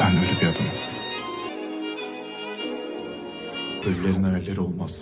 Ben öyle bir adamım. Ölülerin hayalleri olmaz.